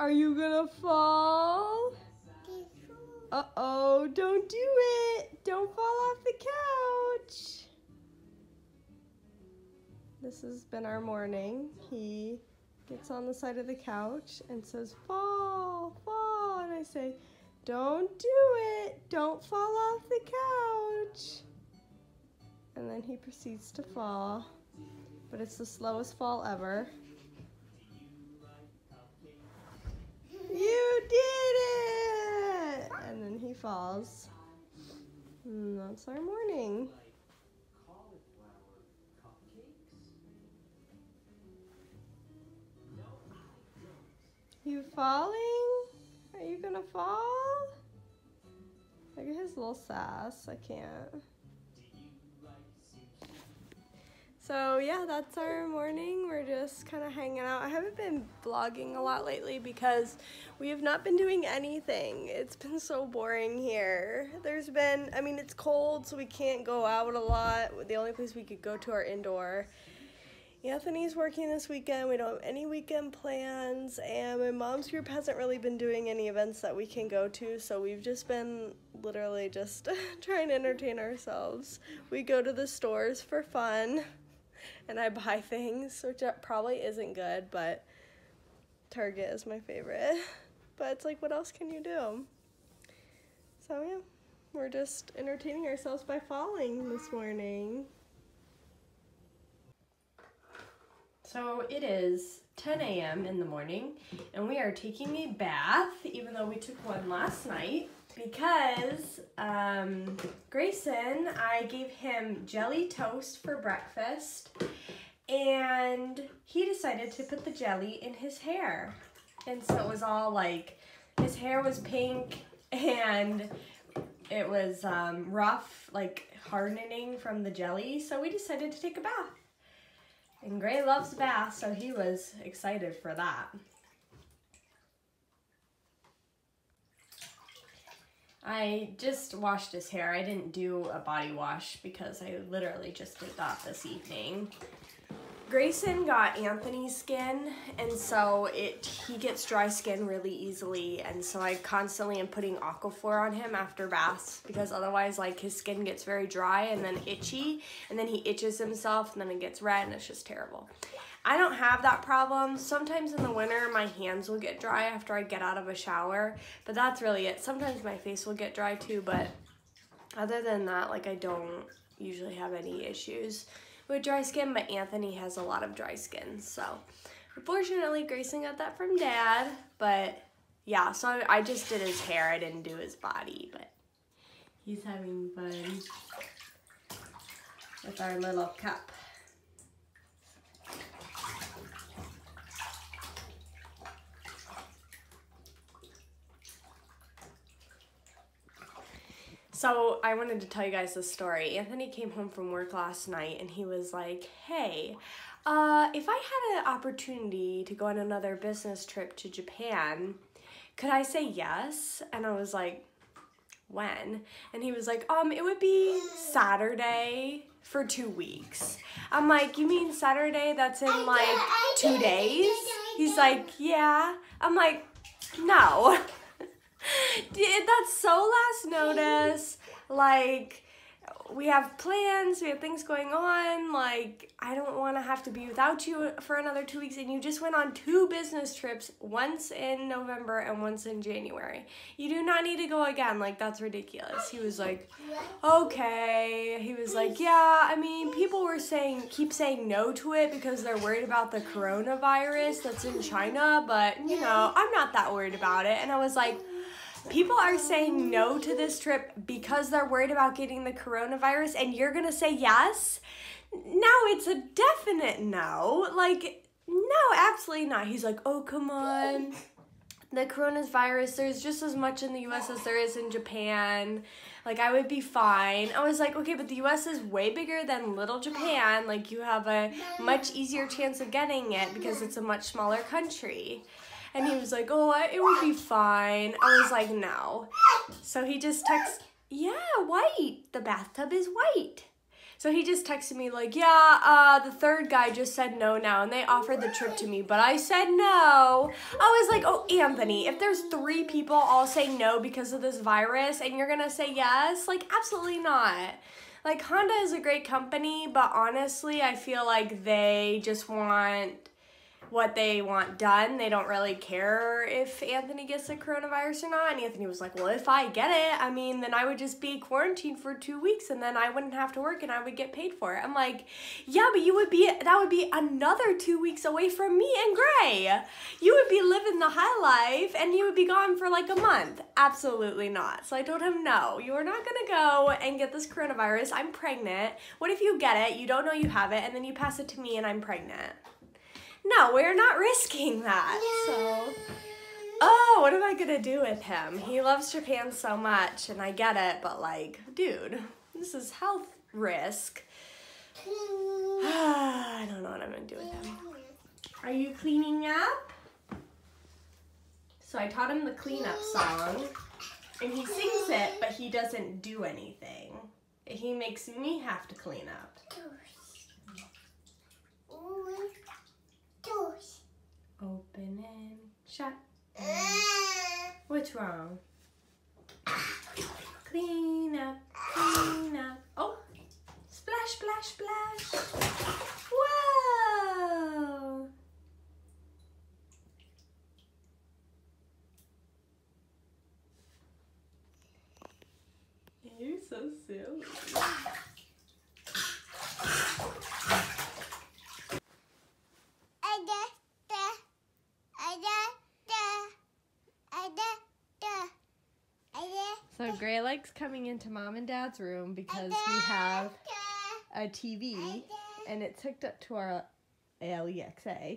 Are you gonna fall? Uh-oh, don't do it. Don't fall off the couch. This has been our morning. He gets on the side of the couch and says, fall, fall. And I say, don't do it. Don't fall off the couch. And then he proceeds to fall. But it's the slowest fall ever. You did it! And then he falls. And that's our morning. You falling? Are you gonna fall? Look at his little sass. I can't. So yeah, that's our morning. We're just kind of hanging out. I haven't been vlogging a lot lately because we have not been doing anything. It's been so boring here. There's been, I mean, it's cold, so we can't go out a lot. The only place we could go to are indoor. Anthony's working this weekend. We don't have any weekend plans, and my mom's group hasn't really been doing any events that we can go to, so we've just been literally just trying to entertain ourselves. We go to the stores for fun, and I buy things, which probably isn't good, but Target is my favorite. But it's like, what else can you do? So, yeah, we're just entertaining ourselves by falling this morning. So it is 10 a.m. in the morning, and we are taking a bath, even though we took one last night, because um, Greyson, I gave him jelly toast for breakfast, and he decided to put the jelly in his hair. And so it was all like, his hair was pink, and it was um, rough, like hardening from the jelly, so we decided to take a bath. And Gray loves baths, so he was excited for that. I just washed his hair. I didn't do a body wash because I literally just did that this evening. Greyson got Anthony's skin, and so it he gets dry skin really easily, and so I constantly am putting Aquaphor on him after baths because otherwise, like his skin gets very dry and then itchy, and then he itches himself, and then it gets red, and it's just terrible. I don't have that problem. Sometimes in the winter, my hands will get dry after I get out of a shower, but that's really it. Sometimes my face will get dry too, but other than that, like I don't usually have any issues with dry skin, but Anthony has a lot of dry skin. So unfortunately, Greyson got that from dad, but yeah, so I just did his hair. I didn't do his body, but he's having fun with our little cup. So I wanted to tell you guys this story. Anthony came home from work last night and he was like, hey, uh, if I had an opportunity to go on another business trip to Japan, could I say yes? And I was like, when? And he was like, um, it would be Saturday for two weeks. I'm like, you mean Saturday that's in like two days? He's like, yeah. I'm like, no. So last notice. Like, we have plans, we have things going on. Like, I don't want to have to be without you for another two weeks. And you just went on two business trips, once in November and once in January. You do not need to go again. Like, that's ridiculous. He was like, okay. He was like, yeah, I mean, people were saying, keep saying no to it because they're worried about the coronavirus that's in China. But, you know, I'm not that worried about it. And I was like, People are saying no to this trip because they're worried about getting the coronavirus, and you're gonna say yes? Now it's a definite no. Like, no, absolutely not. He's like, oh, come on. The coronavirus, there's just as much in the US as there is in Japan. Like, I would be fine. I was like, okay, but the US is way bigger than little Japan. Like, you have a much easier chance of getting it because it's a much smaller country. And he was like, oh, it would be fine. I was like, no. So he just texts, yeah, white. The bathtub is white. So he just texted me like, yeah, uh, the third guy just said no now, and they offered the trip to me, but I said no. I was like, oh, Anthony, if there's three people all say no because of this virus, and you're gonna say yes, like, absolutely not. Like, Honda is a great company, but honestly, I feel like they just want what they want done. They don't really care if Anthony gets the coronavirus or not. And Anthony was like, Well, if I get it, I mean, then I would just be quarantined for two weeks and then I wouldn't have to work and I would get paid for it. I'm like, Yeah, but you would be, that would be another two weeks away from me and Gray. You would be living the high life and you would be gone for like a month. Absolutely not. So I told him, No, you are not gonna go and get this coronavirus. I'm pregnant. What if you get it, you don't know you have it, and then you pass it to me and I'm pregnant? No, we're not risking that. So, oh, what am I gonna do with him? He loves Japan so much, and I get it, but like, dude, this is health risk. I don't know what I'm gonna do with him. Are you cleaning up? So I taught him the cleanup song, and he sings it, but he doesn't do anything. He makes me have to clean up. Open and shut. What's wrong? Clean up, clean up. Oh, splash, splash, splash. Whoa. You're so silly. Gray likes coming into mom and dad's room because we have a TV and it's hooked up to our Alexa.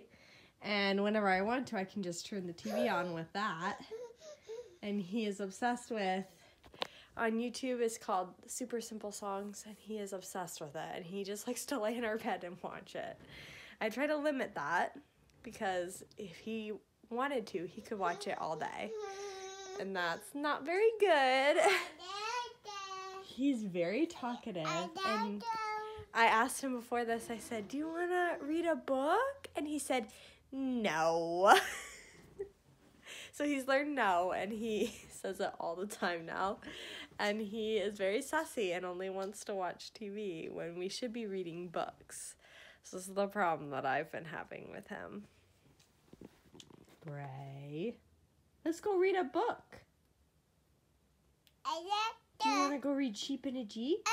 And whenever I want to, I can just turn the TV on with that. And he is obsessed with on YouTube it's called Super Simple Songs and he is obsessed with it and he just likes to lay in our bed and watch it. I try to limit that because if he wanted to, he could watch it all day and that's not very good. He's very talkative and I asked him before this, I said, Do you want to read a book? And he said, No. so he's learned no, and he says it all the time now. And he is very sassy and only wants to watch TV when we should be reading books. So this is the problem that I've been having with him. Gray. Let's go read a book. Do you want to go read Sheep in a Jeep?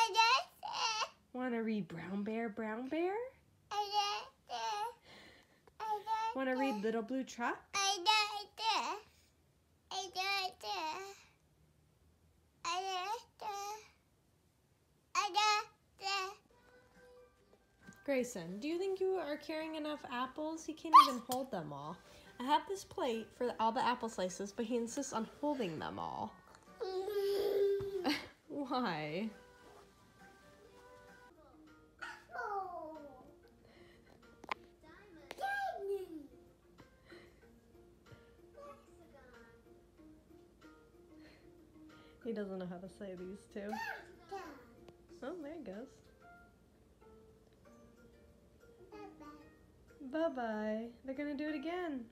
Want to read Brown Bear, Brown Bear? Want to read Little Blue Truck? Greyson, do you think you are carrying enough apples? He can't even hold them all. I have this plate for all the apple slices, but he insists on holding them all. Why? He doesn't know how to say these two. Oh, there he goes. Bye-bye. They're gonna do it again.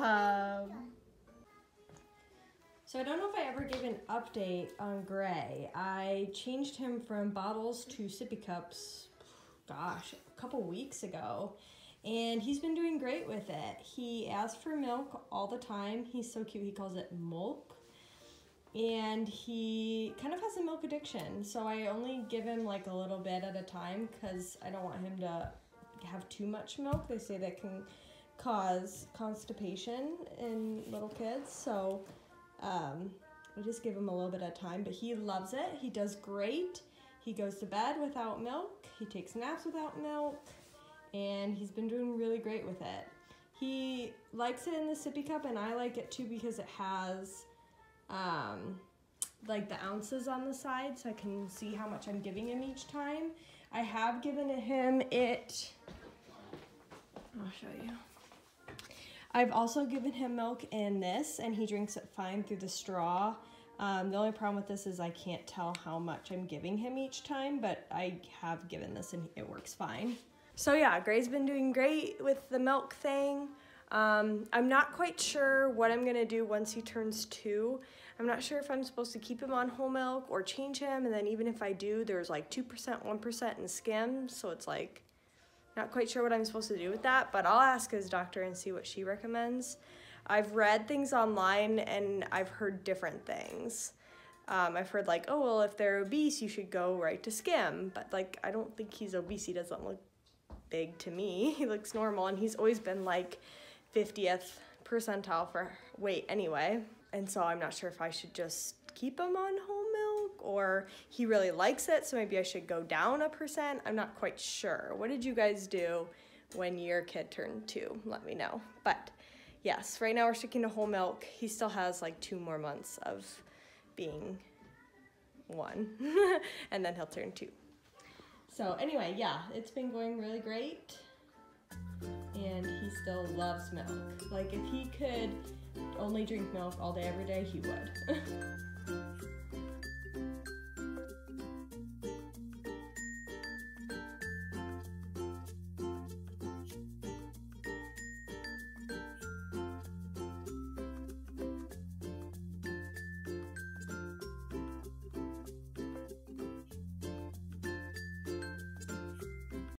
Job. So I don't know if I ever gave an update on Gray. I changed him from bottles to sippy cups, gosh, a couple weeks ago. And he's been doing great with it. He asks for milk all the time. He's so cute. He calls it milk. and he kind of has a milk addiction. So I only give him like a little bit at a time because I don't want him to have too much milk. They say that can cause constipation in little kids. So um, I just give him a little bit of time, but he loves it. He does great. He goes to bed without milk. He takes naps without milk, and he's been doing really great with it. He likes it in the sippy cup, and I like it too because it has um, like the ounces on the side, so I can see how much I'm giving him each time. I have given him it. I'll show you. I've also given him milk in this, and he drinks it fine through the straw. Um, the only problem with this is I can't tell how much I'm giving him each time, but I have given this and it works fine. So yeah, Gray's been doing great with the milk thing. Um, I'm not quite sure what I'm gonna do once he turns two. I'm not sure if I'm supposed to keep him on whole milk or change him, and then even if I do, there's like 2%, 1% in skim, so it's like, not quite sure what I'm supposed to do with that, but I'll ask his doctor and see what she recommends. I've read things online and I've heard different things. Um, I've heard like, oh, well, if they're obese, you should go right to skim. But like, I don't think he's obese. He doesn't look big to me. He looks normal and he's always been like 50th percentile for weight anyway. And so I'm not sure if I should just keep him on milk or he really likes it. So maybe I should go down a percent. I'm not quite sure. What did you guys do when your kid turned two? Let me know. But yes, right now we're sticking to whole milk. He still has like two more months of being one, and then he'll turn two. So anyway, yeah, it's been going really great, and he still loves milk. Like if he could only drink milk all day every day, he would.